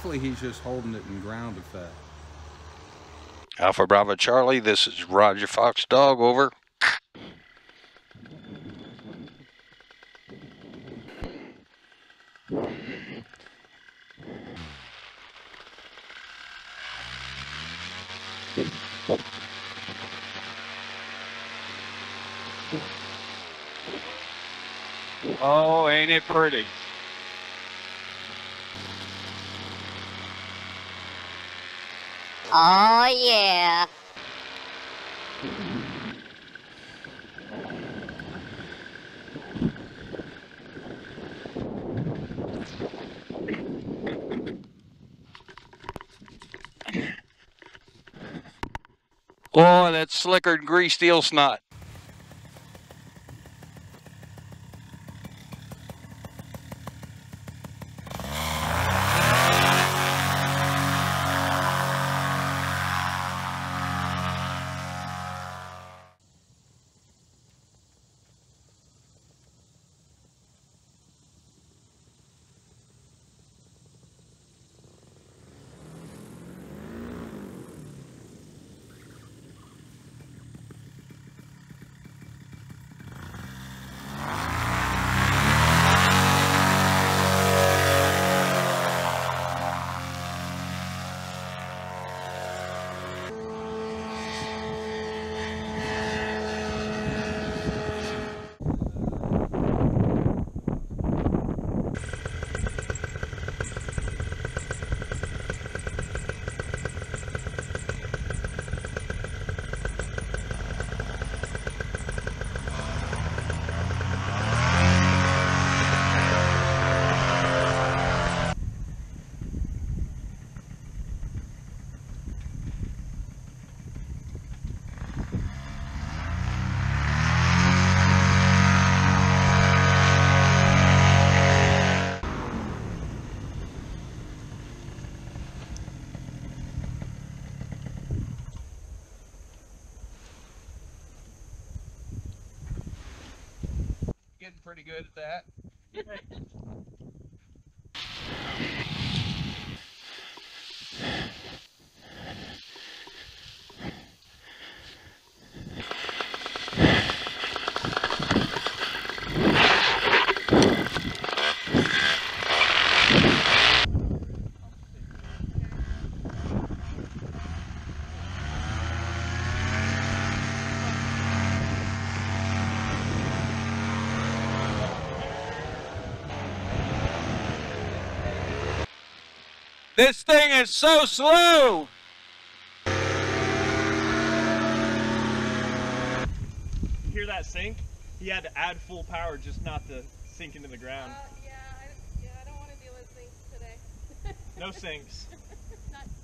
he's just holding it in ground effect. Alpha Bravo Charlie, this is Roger Fox Dog, over. Oh, ain't it pretty? Oh, yeah. Oh, that's slicker than greased eel snot. Getting pretty good at that. This thing is so slow. hear that sink? He had to add full power just not to sink into the ground. Uh, yeah, I, yeah, I don't want to deal with things today. No sinks.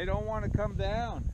They don't want to come down.